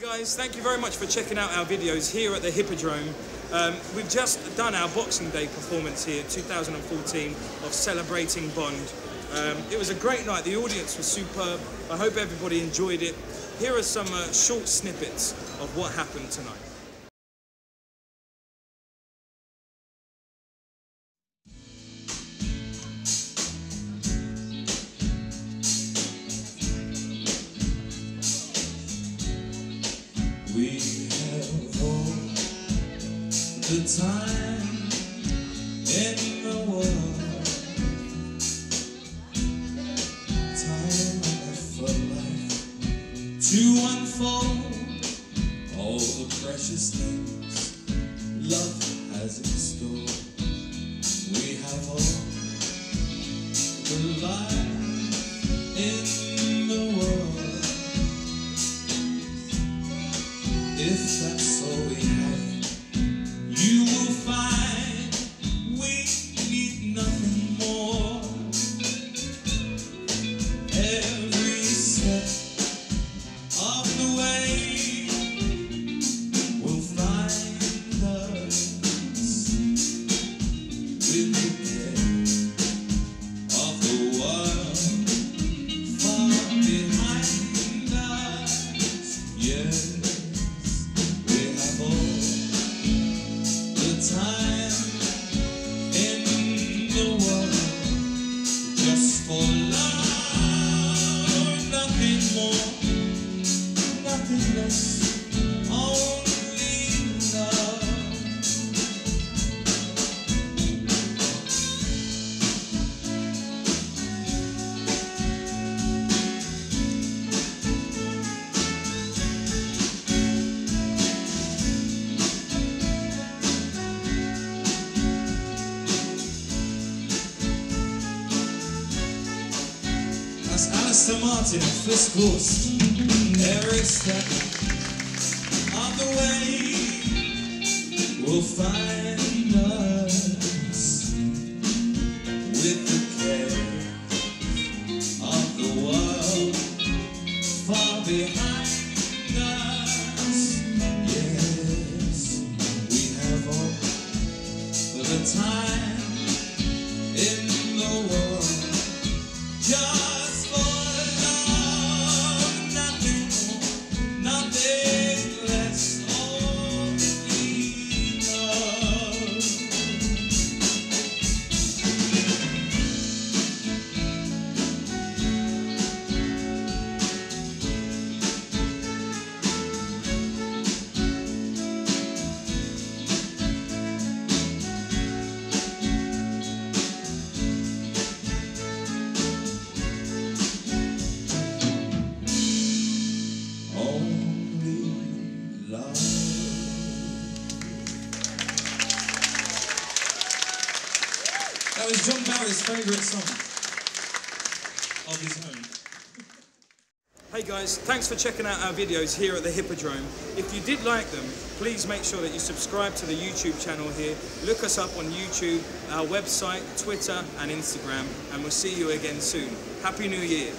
guys, thank you very much for checking out our videos here at the Hippodrome. Um, we've just done our Boxing Day performance here, 2014, of Celebrating Bond. Um, it was a great night, the audience was superb. I hope everybody enjoyed it. Here are some uh, short snippets of what happened tonight. The time in the world. Time enough for life to unfold all the precious things That's Alistair Martin, Fliss Gorst. Every step find us with the care of the world far behind us. Yes, we have all the time was John Barry's favourite song of his own. Hey guys, thanks for checking out our videos here at the Hippodrome. If you did like them, please make sure that you subscribe to the YouTube channel here. Look us up on YouTube, our website, Twitter and Instagram, and we'll see you again soon. Happy New Year.